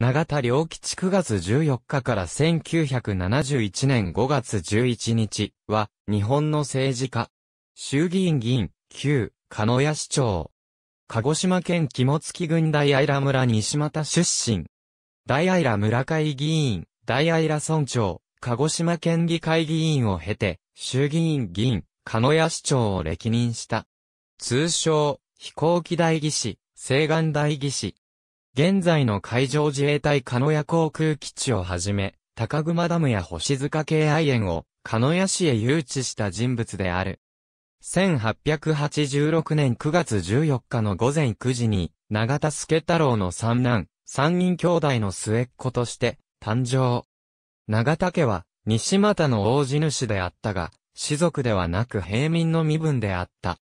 長田良吉9月14日から1971年5月11日は、日本の政治家。衆議院議員、旧、鹿屋市長。鹿児島県肝付郡大愛良村西又出身。大愛良村会議員、大愛良村長、鹿児島県議会議員を経て、衆議院議員、鹿屋市長を歴任した。通称、飛行機代議士、西岸代議士。現在の海上自衛隊鹿屋航空基地をはじめ、高熊ダムや星塚系愛園を鹿屋市へ誘致した人物である。1886年9月14日の午前9時に、長田助太郎の三男、三人兄弟の末っ子として、誕生。長田家は、西又の大地主であったが、士族ではなく平民の身分であった。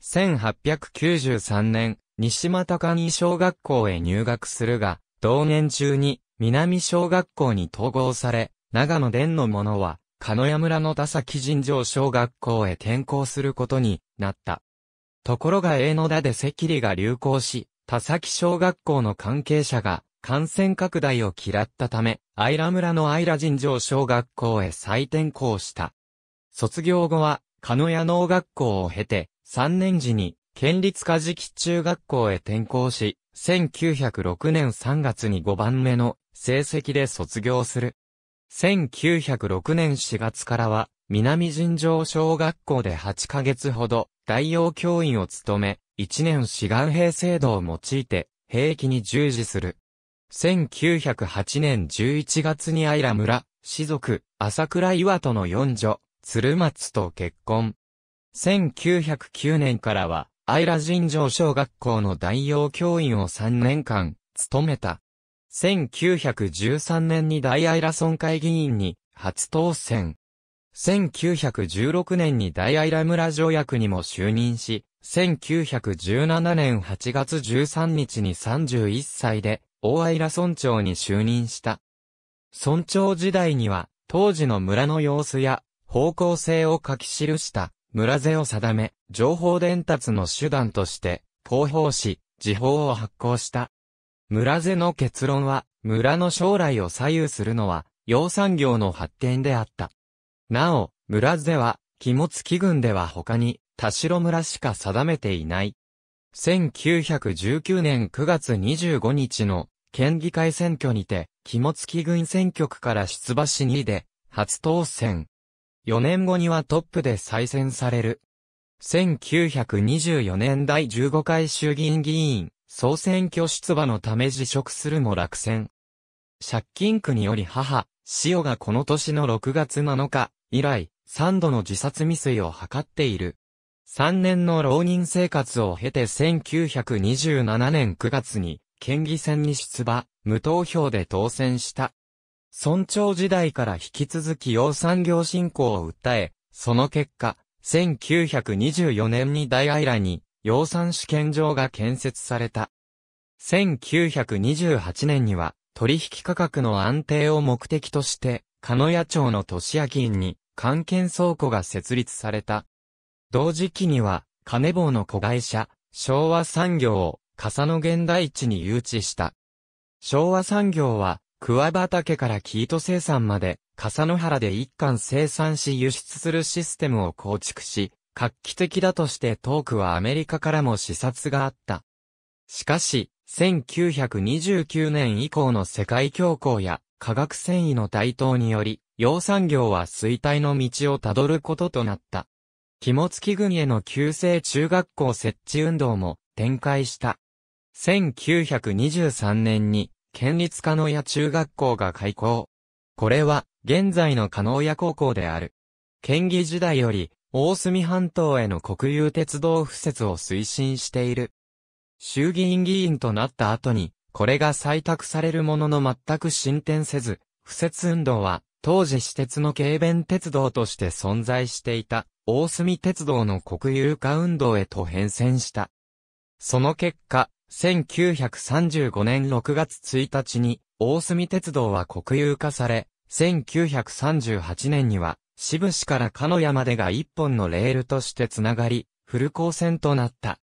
1893年、西又簡易小学校へ入学するが、同年中に南小学校に統合され、長野伝の者は鹿屋村の田崎尋常小学校へ転校することになった。ところが江野田で赤痢が流行し、田崎小学校の関係者が感染拡大を嫌ったため、愛良村の愛良尋常小学校へ再転校した。卒業後は、鹿屋農学校を経て、3年時に、県立家敷中学校へ転校し、1906年3月に5番目の成績で卒業する。1906年4月からは、南尋常小学校で8ヶ月ほど、代用教員を務め、1年志願兵制度を用いて、兵役に従事する。1908年11月に愛良村、士族、朝倉岩との四女、鶴松と結婚。1909年からは、愛良尋常小学校の代用教員を3年間、務めた。1913年に大愛良村会議員に初当選。1916年に大愛良村条約にも就任し、1917年8月13日に31歳で大愛良村長に就任した。村長時代には当時の村の様子や方向性を書き記した村税を定め、情報伝達の手段として広報誌、時報を発行した。村瀬の結論は、村の将来を左右するのは、養蚕業の発展であった。なお、村瀬は、肝付郡では他に、田代村しか定めていない。1919年9月25日の県議会選挙にて、肝付郡選挙区から出馬し2位で、初当選。4年後にはトップで再選される。1924年第15回衆議院議員、総選挙出馬のため辞職するも落選。借金区により母、塩がこの年の6月7日以来、3度の自殺未遂を図っている。3年の浪人生活を経て1927年9月に、県議選に出馬、無投票で当選した。村長時代から引き続き養蚕業振興を訴え、その結果、1924年に大愛良に養蚕試験場が建設された。1928年には、取引価格の安定を目的として、鹿屋町の年明院に、関係倉庫が設立された。同時期には、金棒の子会社、昭和産業を、笠野現代地に誘致した。昭和産業は、桑畑から生糸生産まで、笠野原で一貫生産し輸出するシステムを構築し、画期的だとしてトークはアメリカからも視察があった。しかし、1929年以降の世界恐慌や化学繊維の台頭により、養蚕業は衰退の道をたどることとなった。肝付郡への旧制中学校設置運動も展開した。1923年に県立加納屋中学校が開校。これは現在の加納屋高校である。県議時代より大隅半島への国有鉄道敷設を推進している。衆議院議員となった後に、これが採択されるものの全く進展せず、敷設運動は、当時私鉄の軽便鉄道として存在していた、大隅鉄道の国有化運動へと変遷した。その結果、1935年6月1日に、大隅鉄道は国有化され、1938年には、渋市から鹿山までが一本のレールとしてつながり、フルコー線となった。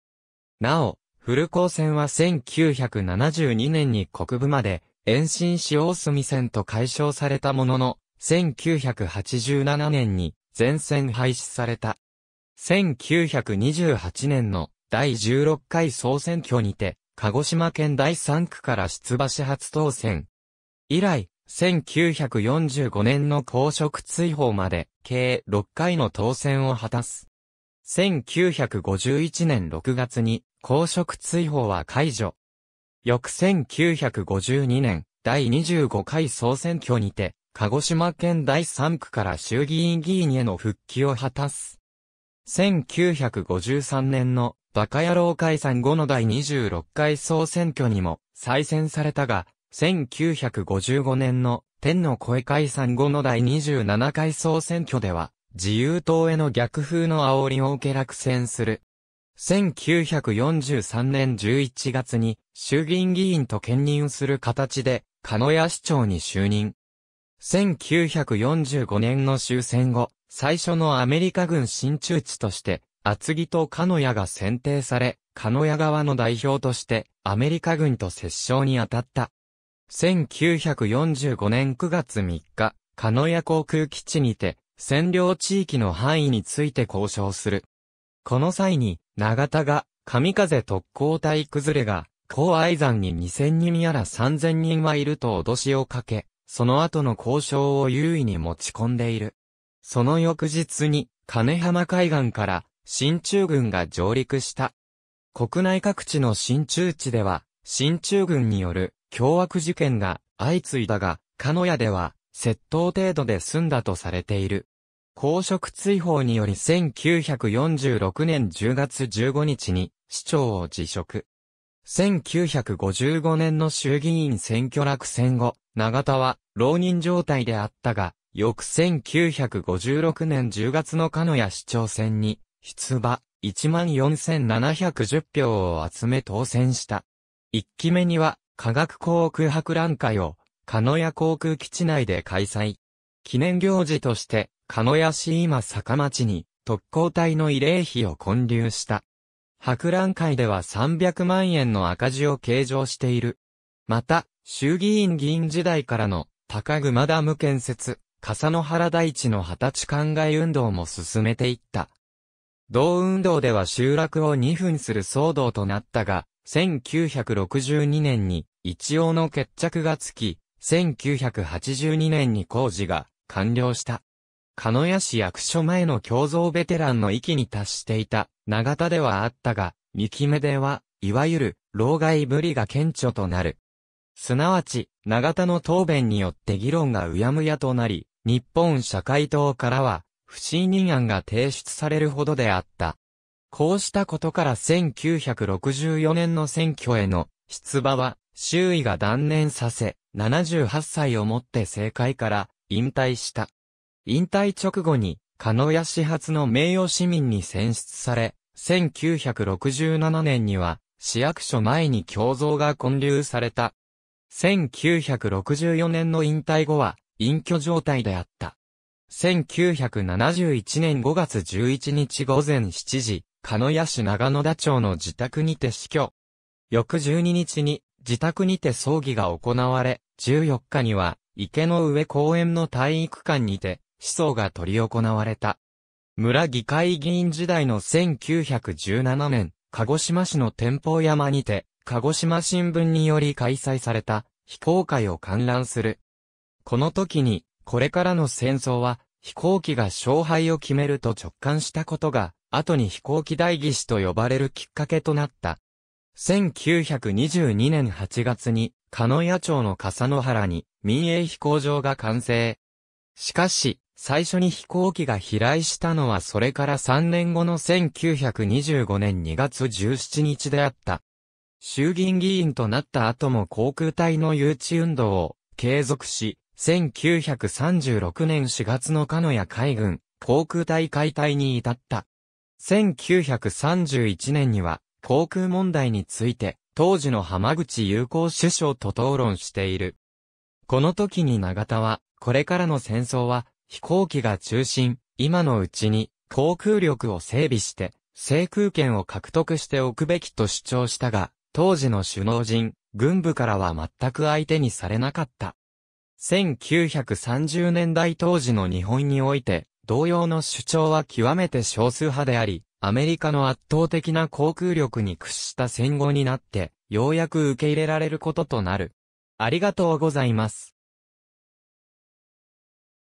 なお、フルコー線は1972年に国部まで延伸使用済線と解消されたものの、1987年に全線廃止された。1928年の第16回総選挙にて、鹿児島県第3区から出馬し初当選。以来、1945年の公職追放まで、計6回の当選を果たす。1951年6月に、公職追放は解除。翌1952年、第25回総選挙にて、鹿児島県第3区から衆議院議員への復帰を果たす。1953年のバカ野郎解散後の第26回総選挙にも再選されたが、1955年の天の声解散後の第27回総選挙では、自由党への逆風の煽りを受け落選する。1943年11月に衆議院議員と兼任する形で、鹿屋市長に就任。1945年の終戦後、最初のアメリカ軍新中地として、厚木と鹿屋が選定され、鹿屋側の代表として、アメリカ軍と接触に当たった。1945年9月3日、鹿屋航空基地にて、占領地域の範囲について交渉する。この際に、長田が、神風特攻隊崩れが、高愛山に2000人やら3000人はいると脅しをかけ、その後の交渉を優位に持ち込んでいる。その翌日に、金浜海岸から新中軍が上陸した。国内各地の新中地では、新中軍による凶悪事件が相次いだが、鹿屋では窃盗程度で済んだとされている。公職追放により1946年10月15日に市長を辞職。1955年の衆議院選挙落選後、長田は浪人状態であったが、翌1956年10月の鹿屋市長選に出馬14,710票を集め当選した。一期目には科学航空博覧会を鹿屋航空基地内で開催。記念行事として鹿屋市今坂町に特攻隊の慰霊碑を建立した。博覧会では300万円の赤字を計上している。また、衆議院議員時代からの高熊ダム建設、笠野原大地の二十歳灌漑運動も進めていった。同運動では集落を2分する騒動となったが、1962年に一応の決着がつき、1982年に工事が完了した。鹿屋市役所前の共造ベテランの域に達していた長田ではあったが、2期目では、いわゆる、老害ぶりが顕著となる。すなわち、長田の答弁によって議論がうやむやとなり、日本社会党からは、不信任案が提出されるほどであった。こうしたことから1964年の選挙への出馬は、周囲が断念させ、78歳をもって政界から引退した。引退直後に、鹿屋市発の名誉市民に選出され、1967年には、市役所前に共造が建立された。1964年の引退後は、隠居状態であった。1971年5月11日午前7時、鹿屋市長野田町の自宅にて死去。翌12日に自宅にて葬儀が行われ、14日には池の上公園の体育館にて思想が取り行われた。村議会議員時代の1917年、鹿児島市の天保山にて、鹿児島新聞により開催された、非公開を観覧する。この時に、これからの戦争は、飛行機が勝敗を決めると直感したことが、後に飛行機代議士と呼ばれるきっかけとなった。1922年8月に、鹿屋町の笠野原に民営飛行場が完成。しかし、最初に飛行機が飛来したのはそれから3年後の1925年2月17日であった。衆議院議員となった後も航空隊の誘致運動を継続し、1936年4月の鹿屋海軍航空隊解体に至った。1931年には航空問題について当時の浜口友好首相と討論している。この時に永田は、これからの戦争は飛行機が中心、今のうちに航空力を整備して、制空権を獲得しておくべきと主張したが、当時の首脳陣、軍部からは全く相手にされなかった。1930年代当時の日本において、同様の主張は極めて少数派であり、アメリカの圧倒的な航空力に屈した戦後になって、ようやく受け入れられることとなる。ありがとうございます。